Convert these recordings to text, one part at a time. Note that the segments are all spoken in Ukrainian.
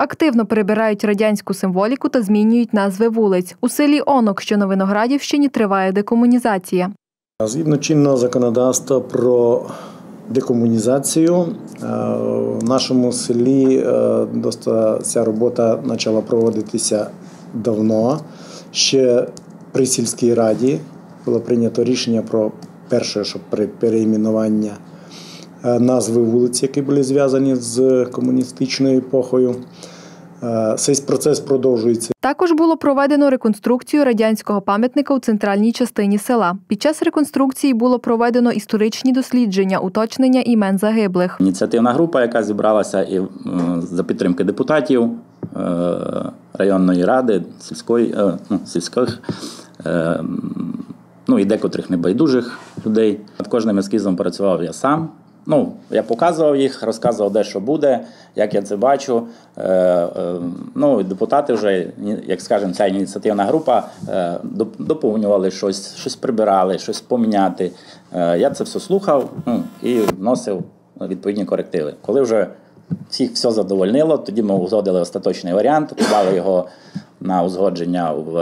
Активно прибирають радянську символіку та змінюють назви вулиць. У селі Онок, що на Виноградівщині, триває декомунізація. Згідно чинного законодавства про декомунізацію, е, в нашому селі е, ця робота почала проводитися давно. Ще при сільській раді було прийнято рішення про перше, що при переіменування назви вулиць, які були зв'язані з комуністичною епохою. Е, Цей процес продовжується. Також було проведено реконструкцію радянського пам'ятника у центральній частині села. Під час реконструкції було проведено історичні дослідження, уточнення імен загиблих. Ініціативна група, яка зібралася і е, за підтримки депутатів е, районної ради, сільської, е, ну, сільських, е, ну і декотрих небайдужих людей. Над кожним ескізом працював я сам. Ну, я показував їх, розказував, де що буде, як я це бачу. Е, е, ну, депутати вже, як скажемо, ця ініціативна група е, доповнювали щось, щось прибирали, щось поміняти. Я це все слухав ну, і вносив відповідні корективи. Коли вже всіх все задовольнило, тоді ми узгодили остаточний варіант, подали його на узгодження в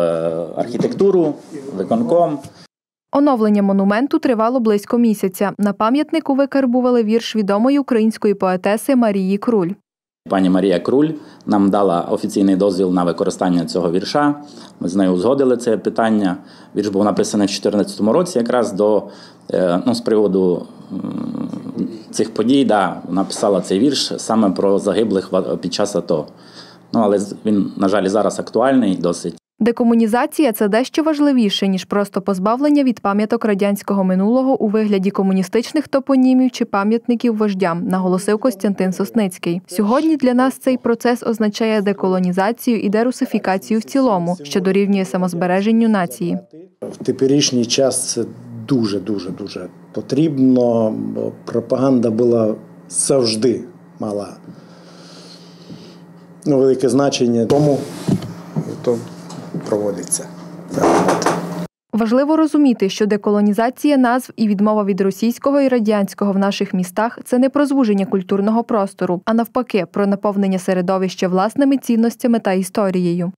архітектуру, виконком. Оновлення монументу тривало близько місяця. На пам'ятнику викарбували вірш відомої української поетеси Марії Круль. Пані Марія Круль нам дала офіційний дозвіл на використання цього вірша. Ми з нею узгодили це питання. Вірш був написаний в 2014 році, якраз до е, ну, з приводу цих подій. Да, вона цей вірш саме про загиблих під час АТО. Ну, але він, на жаль, зараз актуальний досить. Декомунізація це дещо важливіше, ніж просто позбавлення від пам'яток радянського минулого у вигляді комуністичних топонімів чи пам'ятників вождям, наголосив Костянтин Сосницький. Сьогодні для нас цей процес означає деколонізацію і дерусифікацію в цілому, що дорівнює самозбереженню нації. В теперішній час це дуже дуже дуже потрібно, бо пропаганда була завжди мала велике значення. Тому то проводиться. Важливо розуміти, що деколонізація назв і відмова від російського і радянського в наших містах це не про звуження культурного простору, а навпаки, про наповнення середовища власними цінностями та історією.